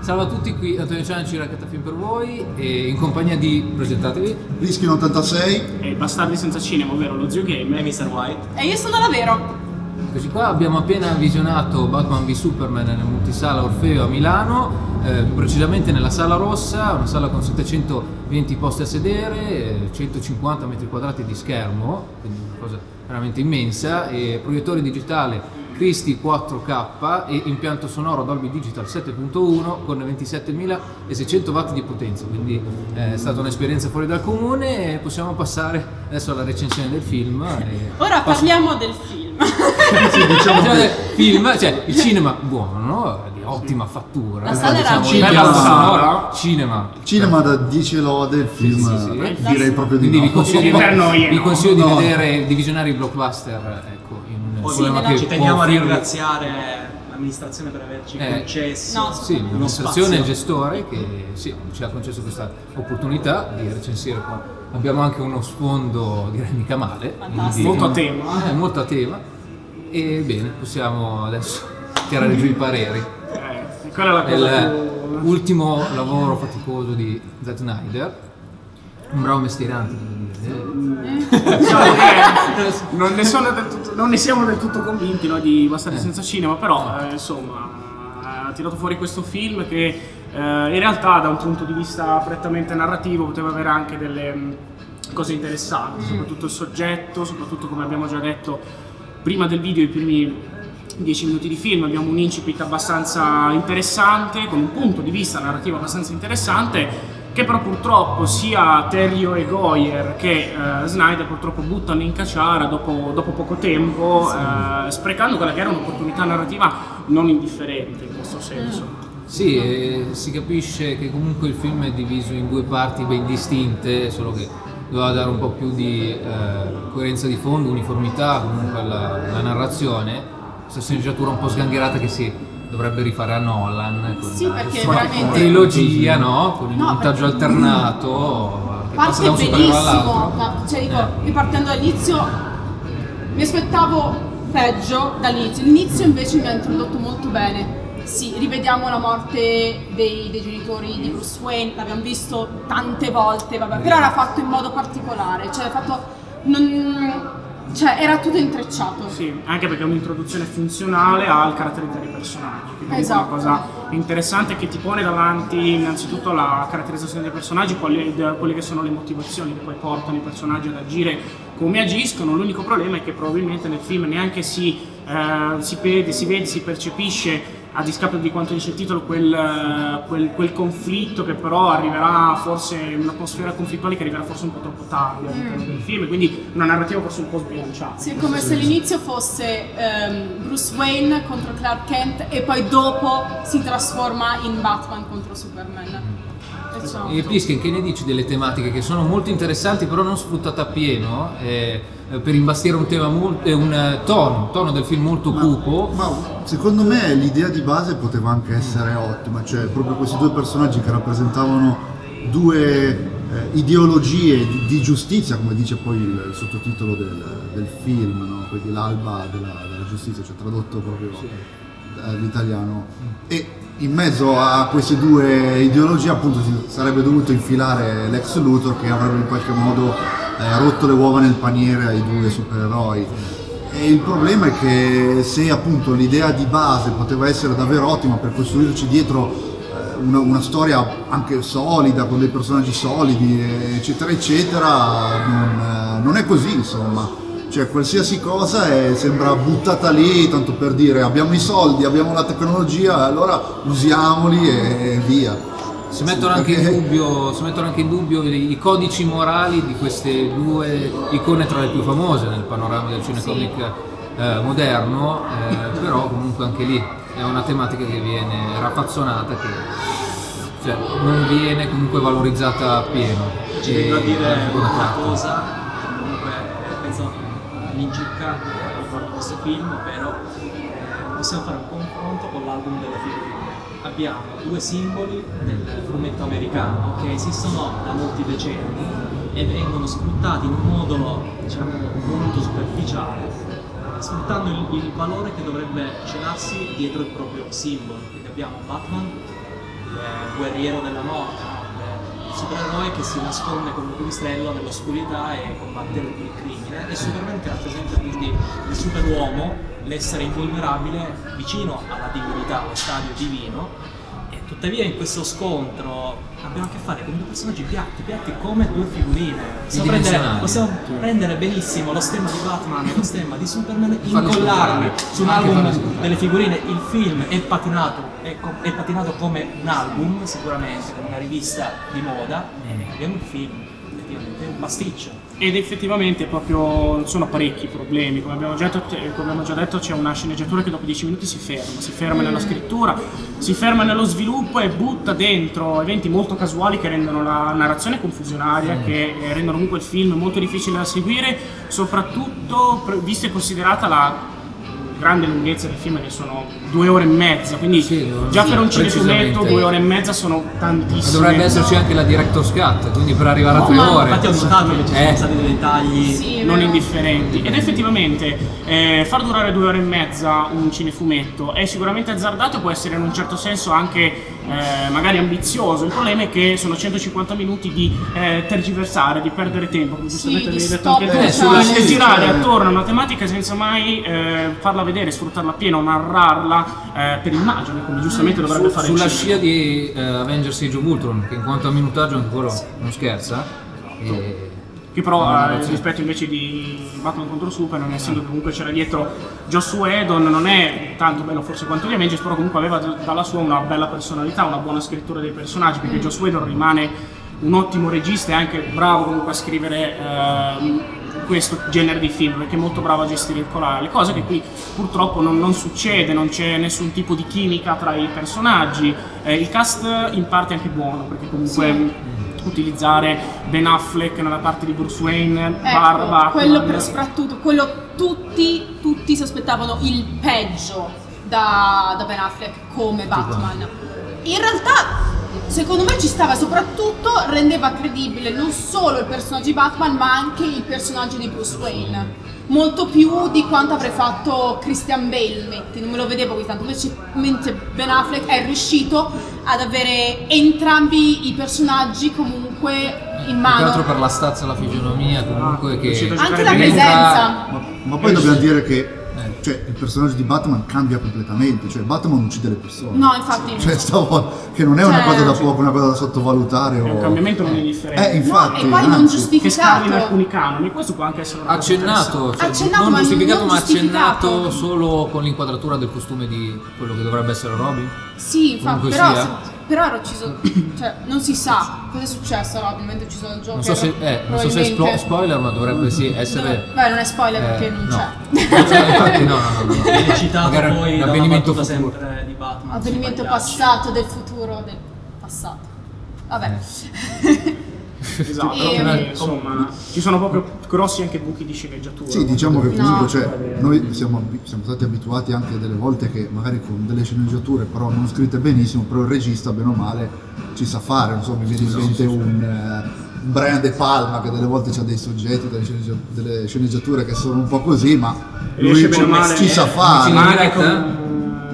Salve a tutti, qui Antonio Cianci, Racchetta Film per voi e in compagnia di, presentatevi, Rischi 86 e Bastardi senza cinema, ovvero lo Zio Game e Mr. White. E io sono davvero. eccoci qua, abbiamo appena visionato Batman v Superman nel multisala Orfeo a Milano, eh, precisamente nella sala rossa, una sala con 720 posti a sedere, eh, 150 metri quadrati di schermo, quindi una cosa veramente immensa, e proiettore digitale Christie 4K e impianto sonoro Dolby Digital 7.1 con 27.600 watt di potenza, quindi eh, è stata un'esperienza fuori dal comune e possiamo passare adesso alla recensione del film. e- Ora Passo- parliamo del film. Sì, diciamo Cioè, che film, cioè il cinema buono, di ottima fattura. La sala era diciamo, Bella sonora, cinema. cinema da 10 lode, il film Sì, sì, sì. eh, direi proprio di Quindi vi no. consiglio, Per noi, vi no. consiglio di No. vedere, di visionare i blockbuster, ecco, Poi che ci teniamo a ringraziare l'amministrazione per averci Eh, concesso no, Sì, l'amministrazione e il gestore che sì, ci ha concesso questa opportunità di recensire qua. Abbiamo anche uno sfondo, direi mica male. Fantastico. Molto a tema. Eh, molto a tema. E bene, possiamo adesso tirare giù i pareri. Eh, quella è la cosa più... l'ultimo lavoro faticoso di Zack Snyder. Un bravo dire. Diciamo che non ne, tutto- non ne siamo del tutto convinti noi di Bastardi Eh. senza cinema, però eh, insomma ha tirato fuori questo film che eh, in realtà da un punto di vista prettamente narrativo poteva avere anche delle mh, cose interessanti, soprattutto il soggetto, soprattutto come abbiamo già detto prima del video, i primi 10 minuti di film, abbiamo un incipit abbastanza interessante, con un punto di vista narrativo abbastanza interessante, che però purtroppo sia Terrio e Goyer che eh, Snyder purtroppo buttano in cacciara dopo, dopo poco tempo, eh, sprecando quella che era un'opportunità narrativa non indifferente in questo senso. Sì, e si capisce che comunque il film è diviso in due parti ben distinte, solo che doveva dare un po' più di eh, coerenza di fondo, uniformità comunque alla, alla narrazione. Questa sceneggiatura un po' sgangherata che si dovrebbe rifare a Nolan con Sì, sua veramente- trilogia, no? Con il No, montaggio perché- alternato Parte da benissimo, all'altro. ma cioè dico, Eh. io partendo dall'inizio mi aspettavo peggio dall'inizio, l'inizio invece mi ha introdotto molto bene. Sì, rivediamo la morte dei, dei genitori di Bruce Wayne, l'abbiamo visto tante volte, vabbè, però era fatto in modo particolare, cioè fatto non- cioè era tutto intrecciato. Sì, anche perché è un'introduzione funzionale al caratterizzare i personaggi. Comunque Esatto. è una cosa interessante che ti pone davanti innanzitutto la caratterizzazione dei personaggi, quelle che sono le motivazioni che poi portano i personaggi ad agire come agiscono. L'unico problema è che probabilmente nel film neanche si, eh, si vede, si vede, si percepisce a discapito di quanto dice il titolo, quel, quel- quel conflitto che però arriverà forse un'atmosfera conflittuale che arriverà forse un po' troppo tardi all'interno del film, quindi una narrativa forse un po' sbilanciata. Sì, come se l'inizio fosse ehm, Bruce Wayne contro Clark Kent e poi dopo si trasforma in Batman contro Superman. Perciò- E Plisken, che ne dici delle tematiche che sono molto interessanti però non sfruttate appieno eh, eh, per imbastire un tema molto, eh, un eh, tono, tono del film molto cupo? Ma secondo me l'idea di base poteva anche essere ottima, cioè proprio questi due personaggi che rappresentavano due eh, ideologie di, di giustizia, come dice poi il, il sottotitolo del, del film, no? quindi l'alba della, della giustizia, cioè tradotto proprio all'italiano. E in mezzo a queste due ideologie appunto si sarebbe dovuto infilare l'ex Luthor che avrebbe in qualche modo eh, rotto le uova nel paniere ai due supereroi. E il problema è che se appunto l'idea di base poteva essere davvero ottima per costruirci dietro eh, una, una storia anche solida, con dei personaggi solidi, eccetera, eccetera, non, eh, non è così insomma. Cioè qualsiasi cosa è- sembra buttata lì, tanto per dire abbiamo i soldi, abbiamo la tecnologia, allora usiamoli e via. Si mettono, anche in dubbio, si mettono anche in dubbio i codici morali di queste due icone tra le più famose nel panorama del cinecomic eh, moderno, eh, però comunque anche lì è una tematica che viene raffazzonata, che cioè, non viene comunque valorizzata appieno. Ci tengo a dire una parte. cosa, eh, all'incirca riguardo questo film, ovvero eh, possiamo fare un confronto con l'album della figurina. Abbiamo due simboli del fumetto americano che esistono da molti decenni e vengono sfruttati in un modo diciamo molto superficiale, sfruttando il, il valore che dovrebbe celarsi dietro il proprio simbolo. Quindi abbiamo Batman guerriero della morte, il supereroe che si nasconde con un pipistrello nell'oscurità e combatte il crimine e Superman che rappresenta quindi il superuomo, l'essere invulnerabile vicino alla divinità, allo stadio divino tuttavia in questo scontro abbiamo a che fare con due personaggi piatti, piatti come due figurine. Possiamo prendere, possiamo prendere benissimo lo stemma di Batman e lo stemma di Superman, incollarli su un album delle figurine. Il film è patinato, è, co- è patinato come un album, sicuramente, come una rivista di moda, e abbiamo il film, un pasticcio. Ed effettivamente proprio sono parecchi problemi, come abbiamo, già detto, come abbiamo già detto c'è una sceneggiatura che dopo 10 minuti si ferma, si ferma nella scrittura, si ferma nello sviluppo e butta dentro eventi molto casuali che rendono la narrazione confusionaria, che eh, rendono comunque il film molto difficile da seguire, soprattutto vista e considerata la grande lunghezza del film che sono due ore e mezza, quindi Sì, già sì, per un cinefumetto due ore e mezza sono tantissime. dovrebbe esserci anche la director's cut, quindi per arrivare a No, tre ma- ore. Infatti ho notato che ci sono Eh. stati dei dettagli Sì, non indifferenti ed effettivamente eh, far durare due ore e mezza un cinefumetto è sicuramente azzardato e può essere in un certo senso anche eh, magari ambizioso. Il problema è che sono 150 minuti di eh, tergiversare di perdere tempo come giustamente avevi detto anche tu. Eh, sulla- e sì, girare cioè- attorno a una tematica senza mai eh, farla vedere sfruttarla appieno narrarla eh, per immagine come giustamente dovrebbe Su- fare sulla il scia di eh, Avengers Age of Ultron, che in quanto a minutaggio anche quello non scherza. E... Che però No, eh, sì. rispetto invece di Batman contro Superman, essendo che comunque c'era dietro Joss Whedon, non è tanto bello forse quanto gli Avengers, però comunque aveva dalla sua una bella personalità, una buona scrittura dei personaggi, perché Joss Whedon rimane un ottimo regista e anche bravo comunque a scrivere ehm, questo genere di film, perché è molto bravo a gestire il colare, le cose che qui purtroppo non, non succede, non c'è nessun tipo di chimica tra i personaggi, Eh, il cast in parte è anche buono, perché comunque utilizzare Ben Affleck nella parte di Bruce Wayne, Bar- Ecco, Batman. quello per soprattutto, quello tutti, tutti si aspettavano il peggio da, da Ben Affleck come Batman. In realtà, secondo me ci stava soprattutto, rendeva credibile non solo il personaggio di Batman, ma anche il personaggio di Bruce Wayne. Molto più di quanto avrei fatto Christian Bale, metti, non me lo vedevo così tanto, invece mentre Ben Affleck è riuscito ad avere entrambi i personaggi comunque in Più che mano. altro per la stazza, la fisionomia, comunque che... riuscito a Anche la presenza. Ma, ma poi dobbiamo dire che cioè, il personaggio di Batman cambia completamente, cioè Batman uccide le persone. No, infatti. Cioè, stavo, che non è una Cioè, cosa da sì. poco, una cosa da sottovalutare. È un o- cambiamento non indifferente. Eh, infatti, e poi non anzi. che scala in giustificato. alcuni canoni, questo può anche essere una cosa Accennato, cioè, Accennato, non ma giustificato, non ma giustificato. accennato solo con l'inquadratura del costume di quello che dovrebbe essere Robin. Sì, infatti, però, sia. se- però era ucciso. cioè, non si sa cosa è successo a Robin mentre è ucciso il gioco. Non so se, eh, non so se è spo- spoiler, ma dovrebbe sì essere... Beh, non è spoiler eh, perché non no. c'è. Cioè, infatti no, no, no, no. Viene citato Magari poi da una avvenimento battuta futuro. sempre di Batman. Avvenimento passato del futuro del passato. Vabbè. Esatto, E- insomma, ci sono proprio grossi anche buchi di sceneggiatura. Sì, diciamo che comunque No. cioè, noi siamo, siamo stati abituati anche delle volte che magari con delle sceneggiature però non scritte benissimo, però il regista bene o male ci sa fare, non so, mi viene in mente un eh, Brian De Palma che delle volte ha dei soggetti, delle, sceneggia- delle sceneggiature che sono un po' così, ma lui ci, male- ci sa Vicino fare. Ma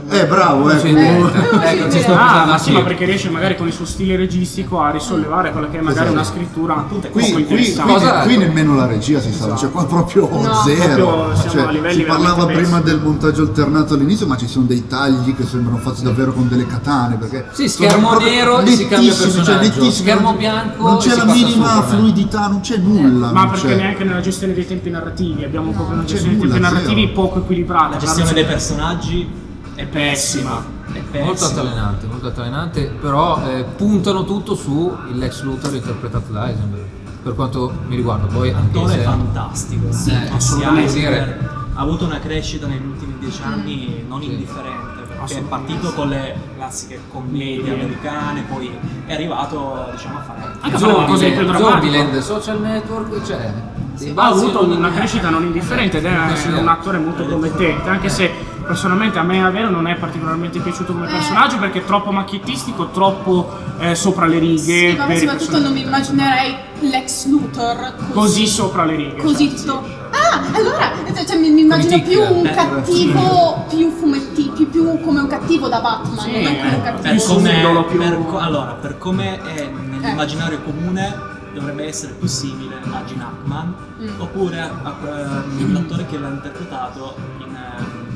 Eh, bravo, Sì, ecco. eh, ecco, ci sto Ah, ma sì, ma perché riesce magari con il suo stile registico a risollevare quella che è magari Esatto. una scrittura Qui, poco qui- qui- interessante. Cosa- qui nemmeno la regia si sa, cioè qua proprio No, zero. proprio Cioè, si parlava prima del montaggio alternato all'inizio, ma ci sono dei tagli che sembrano fatti davvero con delle katane. Perché Sì, schermo nero e si cambia lettissimi, personaggio. lettissimi, Schermo non- bianco Non c'è la minima Superman. fluidità, non c'è nulla. Ma perché neanche nella gestione dei tempi narrativi abbiamo proprio una c'è gestione dei tempi narrativi poco equilibrata. La gestione dei personaggi è pessima. È pessima. Molto altalenante, molto altalenante, però eh, puntano tutto su il Lex Luthor interpretato da Heisenberg, per quanto mi riguarda. Poi L'attore se... è fantastico. Sì, Jesse assolutamente. Eisenberg ha avuto una crescita negli ultimi dieci anni non indifferente perché è partito con le classiche commedie americane, poi è arrivato diciamo a fare Anche Zombieland. Zombieland, social network, cioè... dei ha avuto una crescita non indifferente ed è Sì. un attore molto promettente, anche se personalmente a me a vero non è particolarmente piaciuto come personaggio perché è troppo macchiettistico, troppo eh, sopra le righe. Sì, ma soprattutto non mi immaginerei l'ex Luthor così, Così sopra le righe. così cioè, tutto. Ah, allora cioè, mi, mi immagino più un eh, cattivo, più fumetti, più, più come un cattivo da Batman, Sì, non come un eh, cattivo. Per Più come, più- per allora, per come è Eh. nell'immaginario comune dovrebbe essere più simile a Gene Hackman Mm. oppure a quell'attore che l'ha interpretato in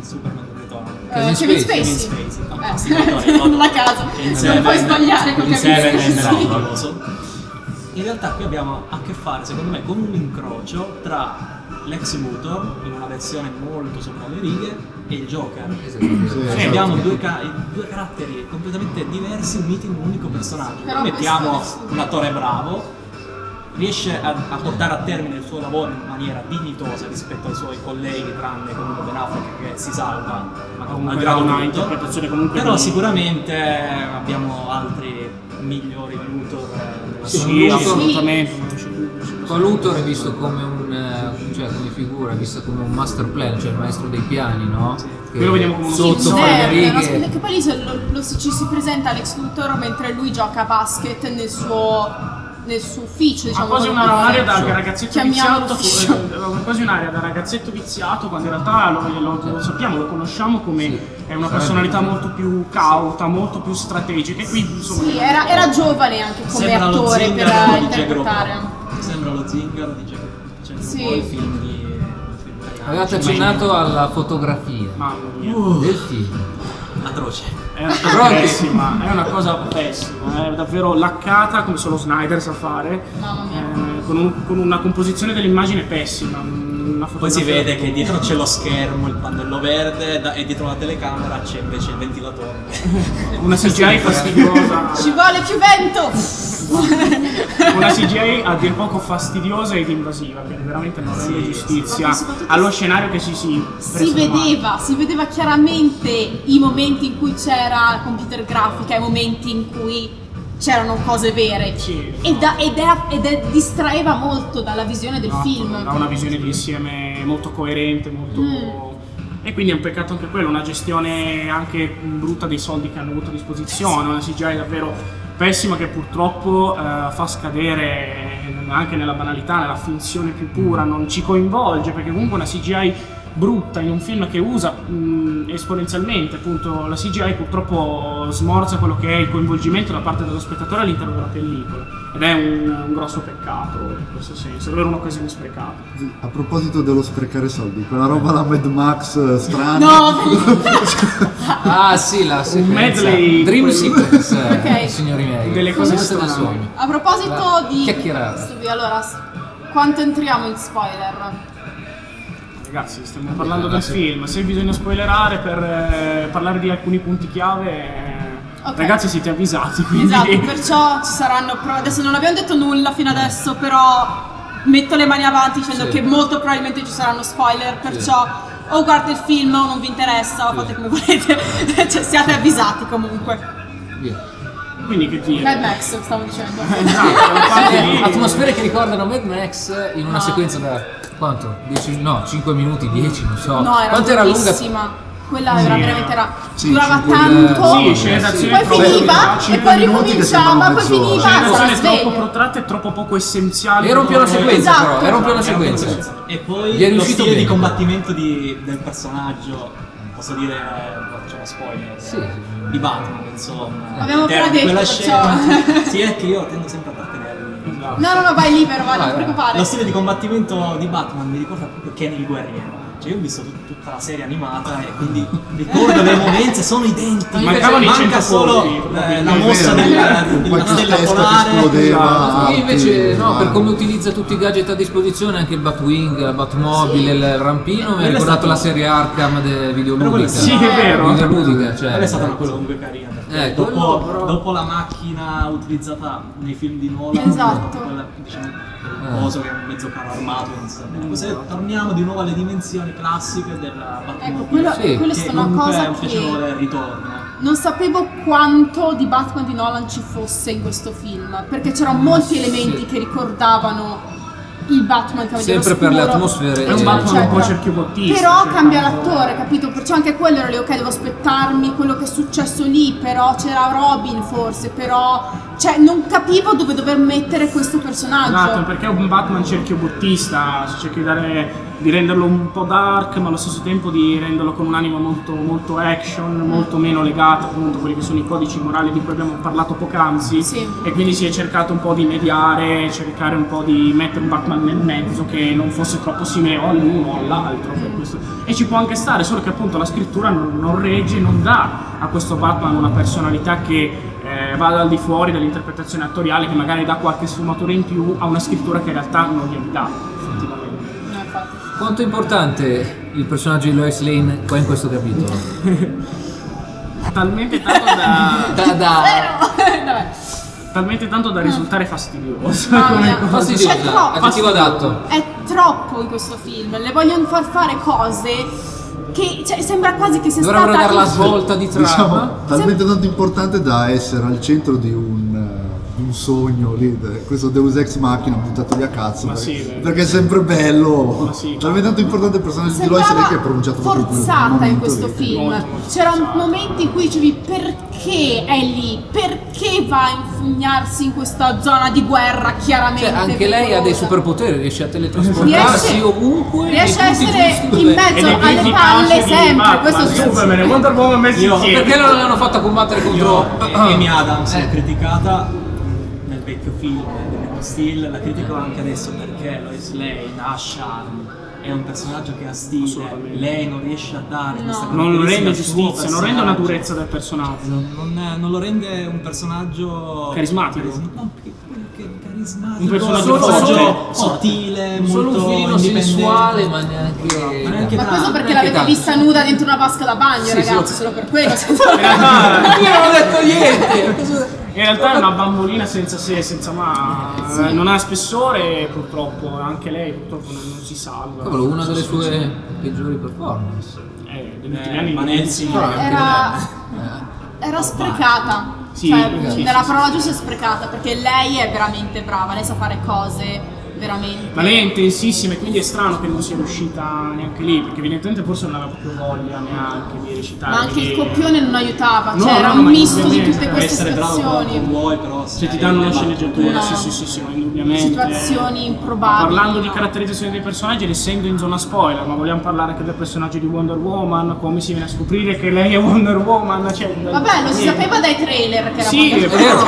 Superman The Return. Eh, Kevin Spacey. Kevin Spacey. Eh, attore, non a caso, non puoi sbagliare con in Kevin Spacey. meraviglioso. In realtà qui abbiamo a che fare, secondo me, con un incrocio tra Lex Luthor in una versione molto sopra le righe e il Joker. Sì, Cioè, esatto. abbiamo due, ca- due caratteri completamente diversi uniti in un unico personaggio. Però Mettiamo un attore bravo, riesce a, a portare a termine il suo lavoro in maniera dignitosa rispetto ai suoi colleghi, tranne comunque Ben Affleck che si salva, ma Comunque ha una interpretazione comunque Però di- sicuramente abbiamo altri migliori Luthor. eh, Sì, assolutamente. sì. Qua Luthor è visto come un eh, cioè come figura, è visto come un master plan, cioè il maestro dei piani, no? Che Qui lo vediamo come uno sotto le Nerd, no, che poi lì lo, lo- ci si presenta Alex Luthor mentre lui gioca a basket nel suo, nel suo ufficio, Ha diciamo. quasi quello una che- area da ragazzetto viziato, ufficio. eh, quasi un'area da ragazzetto viziato, quando in realtà lo, lo- lo sappiamo, lo conosciamo come Sì. è una personalità molto più cauta, molto più strategica. E qui insomma. Sì, era, era giovane anche come Sembra attore per eh, interpretare. Sembra lo zingaro di Jack Cioè, Sì. un po' i film di. Avevate accennato alla fotografia Mamma mia. del film. Atroce. È una cosa pessima, è una cosa pessima, è davvero laccata come solo Snyder sa fare, eh, con, un- con una composizione dell'immagine pessima. Poi si vede che dietro c'è lo schermo, il pannello verde da- e dietro la telecamera c'è invece il ventilatore. Una CGI fastidiosa. Ci vuole più vento! Una CGI a dir poco fastidiosa ed invasiva, che veramente non rende Sì, giustizia allo scenario che si si Si vedeva, si vedeva chiaramente i momenti in cui c'era computer grafica i momenti in cui c'erano cose vere. Sì. E, da- ed, è- ed è- distraeva molto dalla visione del Esatto, film. Ha una visione di insieme molto coerente, molto. Mm. E quindi è un peccato anche quello, una gestione anche brutta dei soldi che hanno avuto a disposizione, una CGI davvero pessima che purtroppo eh, fa scadere anche nella banalità, nella finzione più pura, non ci coinvolge perché comunque una CGI brutta in un film che usa mh, esponenzialmente appunto la CGI purtroppo smorza quello che è il coinvolgimento da parte dello spettatore all'interno della pellicola ed è un, un grosso peccato in questo senso, è davvero un'occasione sprecata. A proposito dello sprecare soldi, quella roba la Mad Max eh, strana. No, Ah sì, la sequenza. medley- Dream Sequence, Ok. signori miei. Delle cose strane. sogno. a proposito La di... chiacchierata. qui, Allora, quanto entriamo in spoiler? Ragazzi, stiamo parlando del film, se bisogna spoilerare per eh, parlare di alcuni punti chiave, eh, Ok. ragazzi siete avvisati, quindi Esatto, perciò ci saranno... pro- Adesso non abbiamo detto nulla fino adesso, però metto le mani avanti dicendo Sì. che molto probabilmente ci saranno spoiler, perciò o guardate il film o non vi interessa, o fate come volete, cioè siate avvisati comunque. Via. Quindi che dire. Mad Max, stavo dicendo. Esatto, infatti lì- Atmosfere che ricordano Mad Max in una No. sequenza da quanto? 10, no, 5 minuti, 10, non so. No, era Quanto era lunga? lunghissima. Quella era Sì. veramente era, Sì, durava cinque- tanto. Sì, scene d'azione poi troppo- finiva e poi ricominciava, poi finiva, stava d'azione troppo sveglio. protratte e troppo poco essenziali. Era un piano per- sequenza Esatto. però, era un piano Era sequenza. E poi Gli è lo stile di combattimento di- del personaggio, posso dire, facciamo spoiler, Sì, sì. di Batman, insomma. Abbiamo appena di quella detto, scena. sì, è che io tendo sempre a trattenermi. No, no, no, vai libero, vai, non preoccupare. Lo stile di combattimento di Batman mi ricorda proprio Kenny il guerriero. Cioè io ho visto tut- tutta la serie animata e quindi ricordo le movenze, sono identiche. Mancavano i Manca solo eh, la mossa della qualche stella polare. Io invece no, per come utilizza tutti i gadget a disposizione, anche il Batwing, la Batmobile, il rampino, mi ha ricordato stato- la serie Arkham de videoludica. Sì, è vero. Videoludica, cioè. Quella è stata una cosa comunque carina Eh, dopo, dopo la macchina utilizzata nei film di Nolan, Esatto. quella, diciamo, Coso che è un mezzo carro armato, insomma. Così torniamo di nuovo alle dimensioni classiche della Batmobile. Ecco, quello, Sì. quello è che stata una comunque è cosa un che piacevole ritorno. non sapevo quanto di Batman di Nolan ci fosse in questo film, perché c'erano molti sì. elementi che ricordavano il Batman Cavaliere Sempre per le atmosfere. È un Batman un po' eccetera. cerchiobottista. Però cercando- cambia l'attore, capito? Perciò anche quello era lì, ok, devo aspettarmi quello che è successo lì, però c'era Robin forse, però... Cioè, non capivo dove dover mettere questo personaggio. Esatto, perché è un Batman cerchiobottista, si cerca di dare di renderlo un po' dark, ma allo stesso tempo di renderlo con un'anima molto, molto action, molto meno legata appunto a quelli che sono i codici morali di cui abbiamo parlato poc'anzi. Sì. E quindi si è cercato un po' di mediare, cercare un po' di mettere un Batman nel mezzo che non fosse troppo simile o all'uno o all'altro. questo. E ci può anche stare, solo che appunto la scrittura non, non regge, non dà a questo Batman una personalità che eh, vada al di fuori dell'interpretazione attoriale, che magari dà qualche sfumatura in più a una scrittura che in realtà non glieli dà, effettivamente. No. Quanto è importante il personaggio di Lois Lane qua in questo capitolo? Talmente tanto da, Da, da talmente tanto da risultare fastidioso. C'è troppo. aggettivo adatto. È troppo in questo film, le vogliono far fare cose che cioè, sembra quasi che sia Dovrebbero stata dare la svolta di trama. Diciamo, talmente tanto importante da essere al centro di un, eh, di un sogno lì, questo Deus Ex Machina buttato lì a cazzo, Ma perché, sì, vero. perché è sempre bello. Ma sì, talmente tanto importante il personaggio di Lois Lane che è pronunciato forzata in momento questo lì. film. Molto, molto C'erano forzata. momenti in cui dicevi perché è lì, perché va a infugnarsi in questa zona di guerra chiaramente. Cioè, anche lei ha dei pericolosa. superpoteri, riesce a teletrasportarsi Riesce- ovunque. riesce a essere in mezzo è alle palle sempre, questo sì. Superman e Wonder Woman messi Io- insieme. Perché non l'hanno fatta combattere contro Io Amy Adams Eh. criticata vecchio film Man of Steel, la critico anche adesso perché Lois Lane ha charme, è un personaggio che ha stile, lei non riesce a dare No. questa non caratteristica rende giustizia, non rende una durezza del personaggio. Non, è- non lo rende un personaggio Carismatico. carisma- no, che- che carismatico Un personaggio solo- forte. solo sottile, Solo molto un filino sensuale, ma neanche. Ma neanche Ma tanto, questo perché l'avete tanto. vista nuda dentro una vasca da bagno, Sì, ragazzi, sì. solo per quello. Io non ho detto niente! In realtà è una bambolina senza se, senza ma. Eh, Non ha spessore, purtroppo. Anche lei purtroppo non, non si salva. Cavolo, una delle sue peggiori performance. Eh, negli ultimi Eh, anni però- Era, era sprecata. Sì, cioè, sì, nella sì, parola giusta è sprecata perché lei è veramente brava, lei sa fare cose veramente. Ma lei è intensissima e quindi è strano che non sia riuscita neanche lì, perché evidentemente forse non aveva proprio voglia neanche di recitare. Ma anche il copione non aiutava, No, cioè era un ma misto di tutte queste essere bravo situazioni. vuoi, però Se ti danno una sceneggiatura, No. sì, sì, sì, sì, ma indubbiamente. Situazioni improbabili. Parlando di caratterizzazione dei personaggi, ed essendo in zona spoiler, ma vogliamo parlare anche del personaggio di Wonder Woman, come si viene a scrivere che lei è Wonder Woman. Cioè, Vabbè, lo si sapeva dai trailer che era Sì, però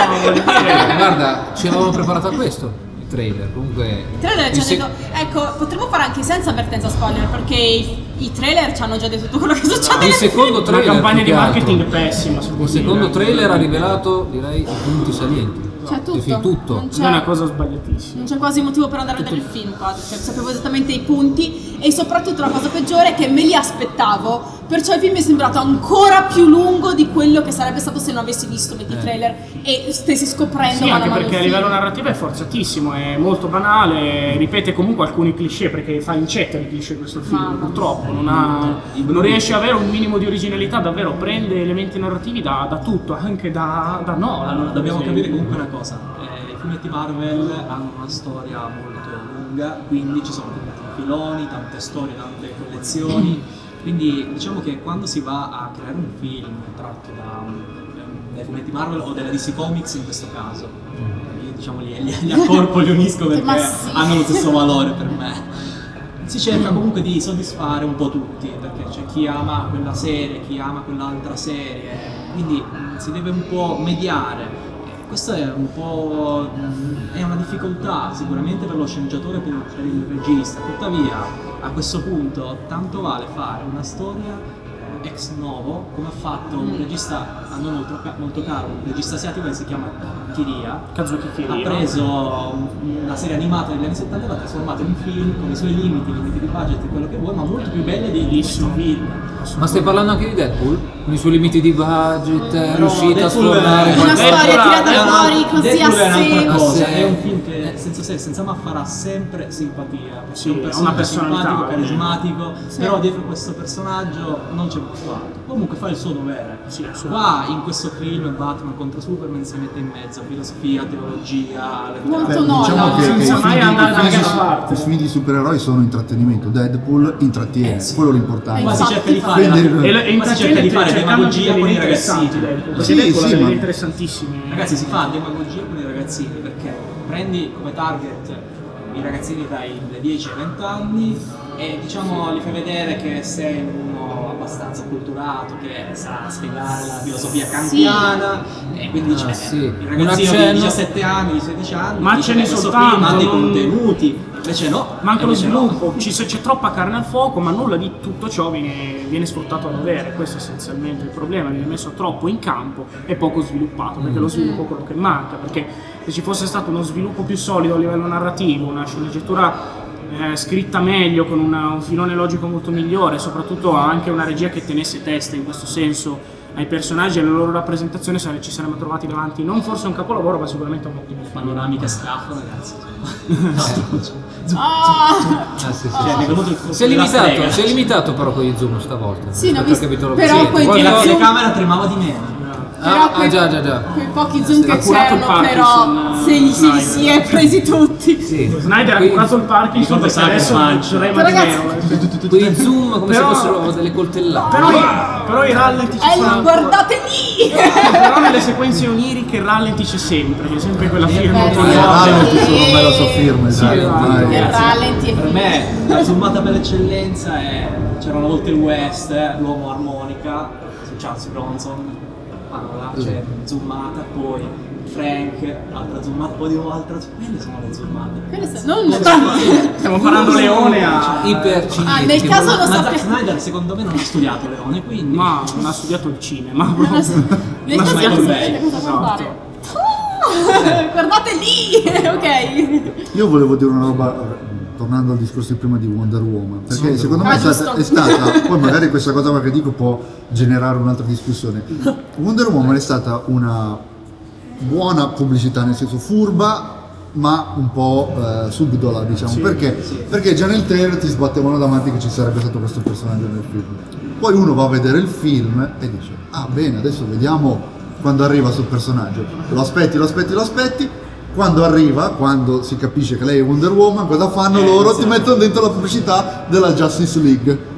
guarda, ci avevamo preparato a questo, trailer. Comunque. I trailer il ci hanno se- detto, ecco, potremmo fare anche senza avvertenza spoiler perché i, i trailer ci hanno già detto tutto quello che succede. Il secondo La trailer. campagna più di altro. marketing è pessima. Il secondo trailer ha rivelato, direi, i punti salienti. C'è tutto. Sì, tutto. Non È una c'è, cosa sbagliatissima. non c'è quasi motivo per andare a vedere il film quasi, cioè, sapevo esattamente i punti e soprattutto la cosa peggiore è che me li aspettavo, perciò il film mi è sembrato ancora più lungo di quello che sarebbe stato se non avessi visto metti i trailer e stessi scoprendo Sì, anche perché a livello narrativo è forzatissimo, è molto banale, ripete comunque alcuni cliché perché fa incetta di cliché questo film, Mamma. purtroppo, non, ha- non riesce ad avere un minimo di originalità, davvero prende elementi narrativi da, da tutto, anche da, da Nolan. Allora, dobbiamo capire comunque una cosa, eh, i fumetti Marvel hanno una storia molto lunga, quindi ci sono filoni, tante storie, tante collezioni, quindi diciamo che quando si va a creare un film tratto da, um, dai fumetti Marvel o della DC Comics in questo caso, io diciamo li, li, li accorpo, li unisco perché sì. hanno lo stesso valore per me. Si cerca comunque di soddisfare un po' tutti, perché c'è chi ama quella serie, chi ama quell'altra serie, quindi mh, si deve un po' mediare. Questo è un po' mh, è una difficoltà sicuramente per lo sceneggiatore e per, per il regista, tuttavia a questo punto tanto vale fare una storia ex novo, come ha fatto un regista a noi molto, ca- molto caro, un regista asiatico che si chiama Kiria, Kazuki ha Kirino. preso un- una serie animata degli anni 70 e l'ha trasformata in un film con i suoi limiti, i limiti di budget e quello che vuoi, ma molto più belle di questo film. Ma stai parlando anche di Deadpool? Con i suoi limiti di budget, è No, riuscito a Deadpool sfornare è- Una storia Deadpool tirata fuori così a Deadpool è un'altra sé. cosa, A è un film che senza sé, senza ma farà sempre simpatia. Sì, è un ha una personaggio simpatico, eh. carismatico, Sì. però dietro questo personaggio non c'è molto altro. Comunque fa il suo dovere. Sì, assolutamente. In questo film Batman contro Superman si mette in mezzo filosofia, teologia, Molto Beh, no, diciamo no, che, senza mai film, andare da film nessuna di- parte. i film di supereroi sono intrattenimento, Deadpool intrattiene, Eh, sì. quello è l'importante. Qua si cerca di fare, quindi- la- E, e si cerca di fare demagogia con i delle ragazzini. perché Sì, Deadpool ha sì, delle ma- interessantissime. Ragazzi, si fa demagogia con i ragazzini perché prendi come target i ragazzini dai 10 ai 20 anni E diciamo gli fai vedere che sei uno abbastanza culturato, che sa spiegare la filosofia kantiana, e quindi dice, Ah, eh, sì. il ragazzino di accenno. 17 anni, di 16 anni, Ma ce n'è soltanto, film ha dei non- contenuti, invece no. Manca lo no. sviluppo, ci- c'è troppa carne al fuoco, ma nulla di tutto ciò viene, viene sfruttato a dovere. Questo è essenzialmente il problema, viene messo troppo in campo e poco sviluppato, perché lo sviluppo è quello che manca. Perché se ci fosse stato uno sviluppo più solido a livello narrativo, una sceneggiatura eh, scritta meglio, con una- un filone logico molto migliore, soprattutto anche una regia che tenesse testa in questo senso ai personaggi e alla loro rappresentazione, sare- ci saremmo trovati davanti non forse un capolavoro, ma sicuramente un ottimo. Panoramica schiaffo, ragazzi. Si è limitato, si è limitato però con gli zoom stavolta. Sì, Perché visto- però poi la telecamera tremava di meno. Però Ah, ah, quei, già, già, già. quei pochi zoom che il c'erano, però se li, Snyder. si è presi tutti. Sì. Snyder ha curato il Parkinson perché adesso Punch. trema di Ragazzi-. Quei zoom come Però- se fossero delle coltellate. Però, i- però i rallenti ci sono. guardate lì! Però nelle sequenze oniriche il rallenti c'è sempre, c'è sempre quella firma. Eh, autoriale. rallenti sono esatto. esatto. dai. Il rallenti Per me la zoomata per eccellenza è c'era una volta il West, eh, l'uomo armonica, su Charles Bronson, parola, cioè zoomata, poi Frank, altra zoomata, poi di nuovo altra zoomata, quelle sono le zoomate. Quelle sono- non Stiamo parlando Leone a... Iper Ah, nel caso lo Ma Zack sappiamo. Snyder secondo me non ha studiato Leone, quindi Ma non ha studiato il cinema. Ma lo Michael sapete Bay, cosa esatto. fare. Ah, Guardate lì! Ok. Io volevo dire una roba, tornando al discorso di prima di Wonder Woman, perché Wonder secondo me Ah, è stata, è stata- poi magari questa cosa che dico può generare un'altra discussione. Wonder Woman è stata una buona pubblicità, nel senso furba, ma un po' eh, subdola, diciamo, Sì, perché? sì. Perché già nel trailer ti sbattevano davanti che ci sarebbe stato questo personaggio nel film. Poi uno va a vedere il film e dice, ah bene, adesso vediamo quando arriva sul personaggio. Lo aspetti, lo aspetti, lo aspetti. Quando arriva, quando si capisce che lei è Wonder Woman, cosa fanno Eh, loro? esatto. Ti mettono dentro la pubblicità della Justice League.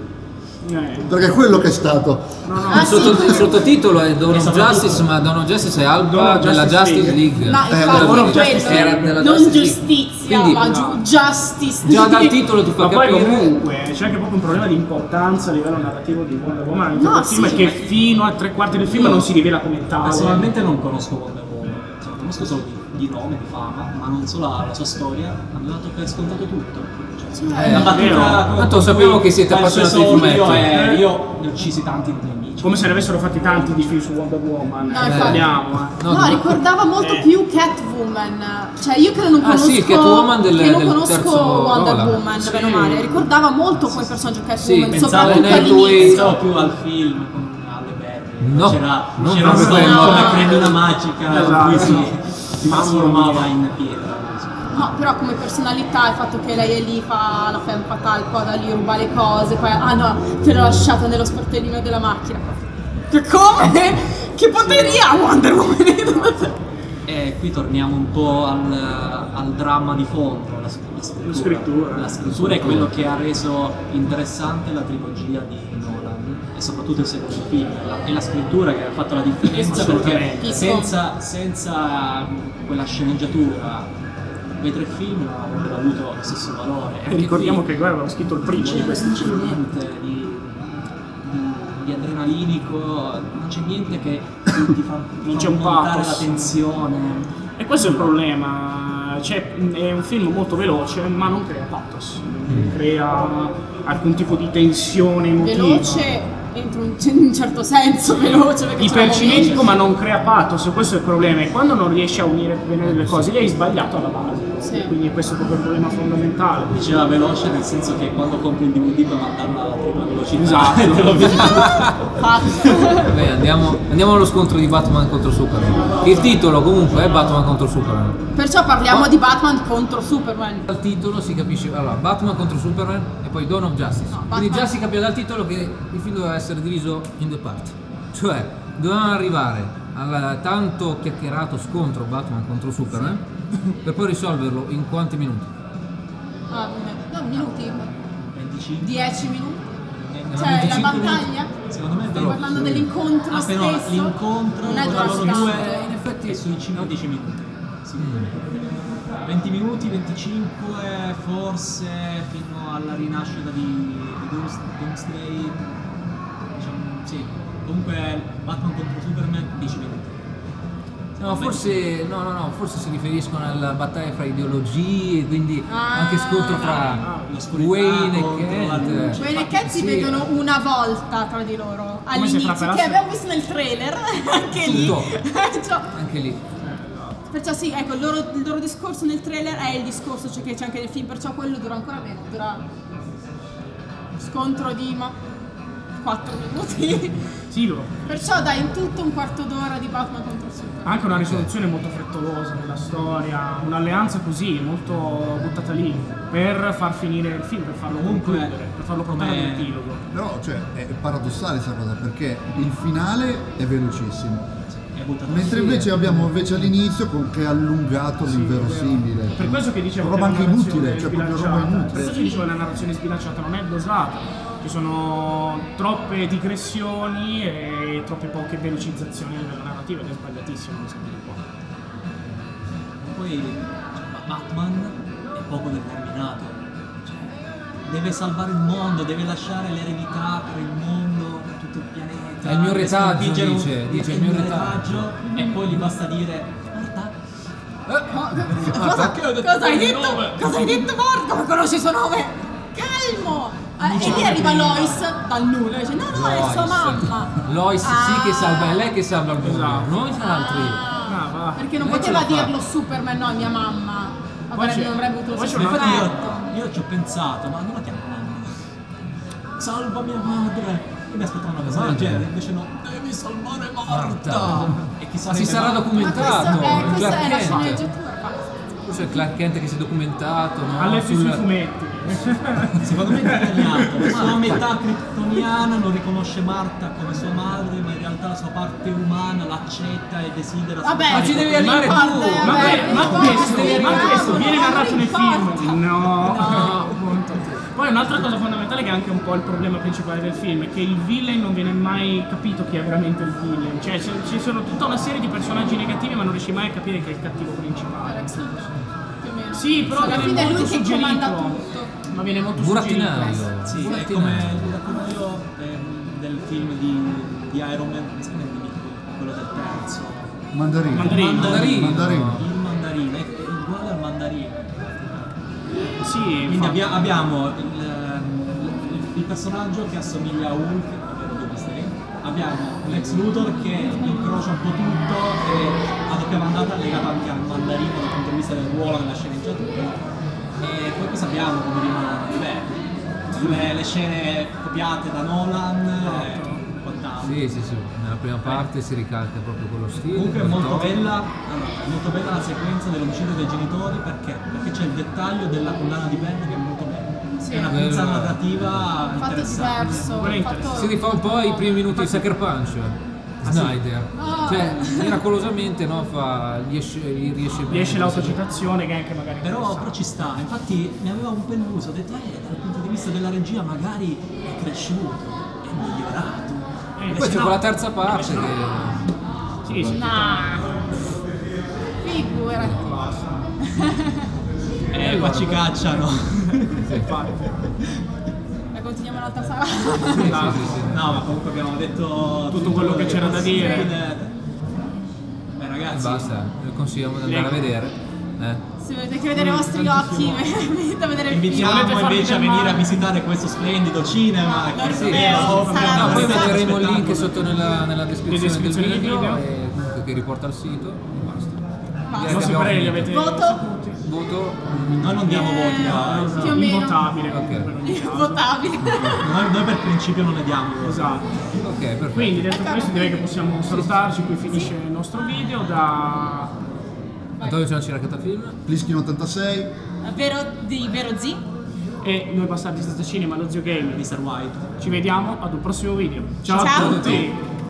Eh, Perché è quello che è stato. no, no. Ah, Il, sotto- sì. il sottotitolo è Dawn of Justice, ma Dawn of Justice è Dawn Alba della Justice League. Ma Eh, è Justice era della non Justice League. giustizia, Quindi- ma giu- justice. Già dal titolo ti fa Ma poi capire. comunque c'è anche proprio un problema di importanza a livello narrativo di Wonder Woman No, del film sì. che fino a tre quarti del film non si rivela come tale. Personalmente non conosco Wonder Woman, cioè, conosco solo di, nome, di fama, ma non solo la, la sua storia, hanno dato per scontato tutto. Cioè, Eh, la battuta Tanto sappiamo che siete appassionati di è- Eh. io ne ho uccisi tanti di nemici. Come se ne avessero fatti tanti di film su Wonder Woman. No, eh, parliamo, eh. No, No, no. ricordava molto Eh. più Catwoman. Cioè, io che non Ah, conosco, sì, Catwoman del- che non del conosco terzo Wonder Nolan. Woman, Sì. bene o male. Ricordava molto quel personaggio Catwoman, pensavo soprattutto all'inizio. Pensavo più al film con Alle Berry. No, c'era, non c'era sogno quello. una magica Esatto. cui si, si trasformava in pietra. No, però come personalità il fatto che lei è lì, fa la femme fatale, poi da lì ruba le cose, poi ah no, te l'ho lasciata nello sportellino della macchina. Che come? Che poteri ha Wonder Woman? E qui torniamo un po' al, al dramma di fondo, la, la scrittura. La scrittura. La scrittura è quello che ha reso interessante la trilogia di soprattutto il secondo film. La- è la scrittura che ha fatto la differenza perché senza, senza quella sceneggiatura quei tre film non avrebbero avuto lo stesso valore. E ricordiamo qui che Guerra aveva scritto il primo di questi non c'è film. niente di, di- di adrenalinico, non c'è niente che ti fa, ti Non fa aumentare la tensione. E questo è il problema. Cioè, è un film molto veloce, ma non crea pathos. Non crea alcun tipo di tensione emotiva. Veloce, entro un, in un certo senso veloce. Ipercinetico, ma non crea pathos. Questo è il problema. E quando non riesci a unire bene le cose, lì hai sbagliato alla base. Sì. Quindi questo è proprio il problema fondamentale. Diceva veloce nel senso che quando compri il DVD puoi mandarlo alla prima velocità. Esatto. Vabbè, andiamo, andiamo allo scontro di Batman contro Superman. Il titolo comunque è Batman contro Superman. Perciò parliamo di Batman contro Superman. Dal titolo si capisce, allora, Batman contro Superman e poi Dawn of Justice. No, Quindi Batman- già si capiva dal titolo che il film doveva essere diviso in due parti. Cioè, dovevamo arrivare al tanto chiacchierato scontro Batman contro Superman per poi risolverlo in quanti minuti? Ah, no, minuti? 25. 10 minuti? Eh, Cioè, la 25 battaglia? Secondo me è Stai parlando dell'incontro Ah, però stesso? l'incontro non è tra loro due in effetti è sui 5-10 minuti. sì. 20 minuti, 25 forse fino alla rinascita di, di Dooms- Doomsday. Diciamo, sì, comunque Batman contro Superman 10 minuti. No, forse, no, no, no, forse si riferiscono alla battaglia fra ideologie, quindi Ah. anche scontro fra Wayne e Kent. luce. Wayne e Cat si Sì. vedono una volta tra di loro all'inizio, che abbiamo visto nel trailer, anche lì. Perciò, Anche lì. perciò sì, ecco, il loro, il loro discorso nel trailer è il discorso cioè, che c'è anche nel film, perciò quello dura ancora meno, dura scontro di ma 4 minuti. Sì, loro. perciò dai in tutto un quarto d'ora di Batman contro Superman. Anche una risoluzione molto frettolosa nella storia, un'alleanza così, molto buttata lì, per far finire il film, per farlo Comunque, concludere, per farlo portare come- all'epilogo. Però, cioè, è paradossale questa cosa perché il finale è velocissimo. È buttato Mentre Sì. invece abbiamo invece all'inizio con che è allungato l'inverosimile. Per questo che dicevo roba che anche inutile, cioè proprio roba sbilanciata. Per inutile. questo dicevo che la narrazione sbilanciata non è dosata. Ci sono troppe digressioni e troppe poche velocizzazioni nella narrativa ed è sbagliatissimo cosa qua. Poi cioè, Batman è poco determinato. Cioè, deve salvare il mondo, deve lasciare l'eredità per il mondo, per tutto il pianeta. È il mio retaggio, un- dice, dice, è il mio retaggio. E poi gli basta dire, guarda, Cosa, cosa hai detto? Cosa hai detto? Come conosci il suo nome? Calmo! Eh, e lì arriva Lois dal nulla e dice no no è sua mamma Lois sì che Ah. salva, è lei che salva il mondo, Esatto. noi altri. Ah, perché non Lei poteva la fa. dirlo Superman no è mia mamma avrebbe, non avrebbe infatti effetto io, io ci ho pensato, ma non la chiamo mamma. Salva mia madre. Io mi aspettavo una cosa del genere, invece no, devi salvare Marta. Marta. E chi Ma sarebbe si sarà Marta? ma documentato, questo, questa Clark è la Kent. sceneggiatura Questo è Clark Kent che si è documentato, no? Ha letto i suoi Sul- fumetti. Secondo me è ingagnato, la sua metà kryptoniana non riconosce Marta come sua madre, ma in realtà la sua parte umana l'accetta e desidera vabbè Ma ci devi arrivare tu. eh, Ma, vabbè, que- ma questo, ma questo viene narrato non film. No, appunto. Poi un'altra cosa fondamentale che è anche un po' il problema principale del film è che il villain non viene mai capito chi è veramente il villain. Cioè ci ci sono tutta una serie di personaggi negativi ma non riesci mai a capire chi è il cattivo principale. Sì, però alla fine lui che comanda tutto Ma viene molto Burattinaio. suggerito. Sì, è Burattinaio. come il ehm, del film di, di Iron Man? Quello del terzo. Mandarino. Mandarino. Mandarino. Mandarino. Il mandarino, è uguale al mandarino. Sì, Quindi abbiamo il, il- il personaggio che assomiglia a Hulk. Abbiamo Lex Luthor che incrocia un po' tutto e a doppia mandata legato anche al mandarino dal punto di vista del ruolo nella sceneggiatura. E poi cosa abbiamo come rimane? Beh, le, le scene copiate da Nolan e quant'altro. Sì, sì, sì, nella prima parte si ricalca proprio quello stile. Comunque è molto bella, allora, molto bella la sequenza dell'omicidio dei genitori perché? Perché c'è il dettaglio della condanna di Ben che è una pizza Quello- narrativa fatto diverso fatto- Si rifà un po' i primi minuti di Sucker Punch. Snyder. Ah. Cioè, miracolosamente no, fa, riesce bene. riesce l'autocitazione che anche magari Però, però ci sta, infatti mi aveva un po' illuso, ho detto eh, dal punto di vista della regia magari è cresciuto, è migliorato. Eh, Poi Invece c'è no. quella terza parte che... Sì, sì. Nah. Figurati. Eh, qua ci cacciano. Infatti. La continuiamo un'altra sala. Sì, sì, sì, sì. No, ma comunque abbiamo detto Tutto quello che c'era da dire. Beh ragazzi, Basta, vi consigliamo di andare a vedere. Eh. Se volete che vedere i vostri occhi, venite a vedere il film. invitiamo farvi invece a venire a visitare questo splendido cinema. Non che Sì, vero, sarà No, poi metteremo il link sotto nella, nella descrizione, descrizioni del video, video. e che riporta al sito e basta. Basta. Voto? Voto Noi non diamo voti, dai. Più o meno. Invotabile Ok. Noi, noi per principio non ne diamo voti. Esatto. Ok, perfetto. Quindi detto questo direi che possiamo salutarci, qui finisce il nostro video da Antonio Cianciracata Film. Pliskin 86. Vero di Vero Z. e noi bastardi senza cinema, lo zio game. Mr. White. Ci vediamo ad un prossimo video. Ciao, Ciao a a tutti.